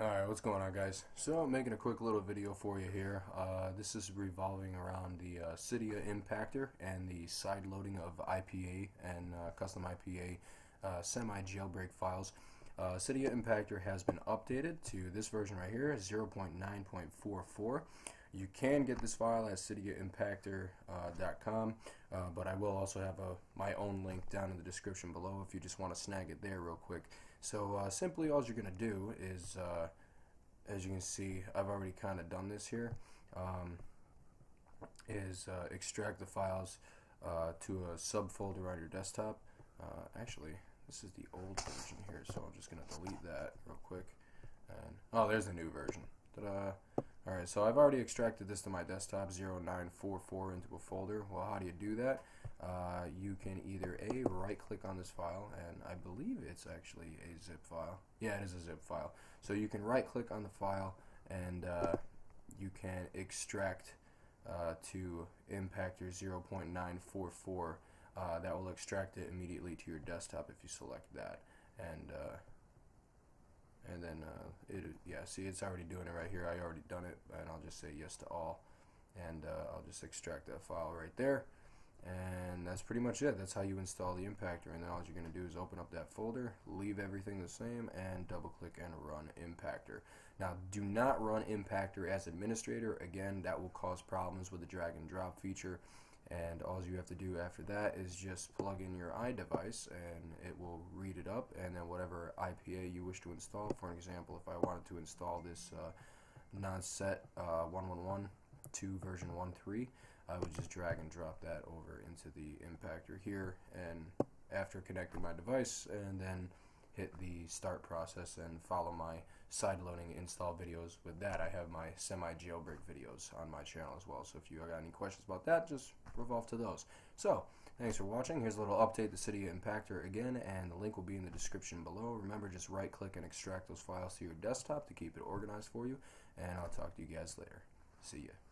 Alright, what's going on guys? So I'm making a quick little video for you here. Uh, this is revolving around the uh, Cydia Impactor and the side loading of IPA and uh, custom IPA uh, semi-jailbreak files. Uh, Cydia Impactor has been updated to this version right here, 0.9.44. You can get this file at cydiaimpactor.com, uh, uh, but I will also have a, my own link down in the description below if you just want to snag it there real quick. So uh, simply all you're going to do is, uh, as you can see, I've already kind of done this here. Um, is uh, extract the files uh, to a subfolder on your desktop. actually, this is the old version here, so I'm just going to delete that real quick. And Oh, there's the new version. Ta-da! Alright, so I've already extracted this to my desktop 0944 into a folder. Well, how do you do that? Uh, you can either A, right click on this file, and I believe it's actually a zip file. Yeah, it is a zip file. So you can right click on the file and uh, you can extract uh, to Impactor 0.944. Uh, that will extract it immediately to your desktop if you select that. And uh, and then uh, it yeah see it's already doing it right here. I already done it and I'll just say yes to all. And uh, I'll just extract that file right there. And that's pretty much it. That's how you install the impactor and then all you're going to do is open up that folder leave everything the same and double click and run impactor. Now do not run impactor as administrator. Again that will cause problems with the drag and drop feature and all you have to do after that is just plug in your iDevice and it will read it up. And then whatever IPA you wish to install for an example if I wanted to install this uh, non-set uh, 111 to version 1.3 I would just drag and drop that over into the impactor here and after connecting my device and then hit the start process and follow my side loading install videos. With that I have my semi jailbreak videos on my channel as well. So if you got any questions about that just revolve to those. So thanks for watching. Here's a little update. The Cydia impactor again and the link will be in the description below. Remember just right click and extract those files to your desktop to keep it organized for you and I'll talk to you guys later. See ya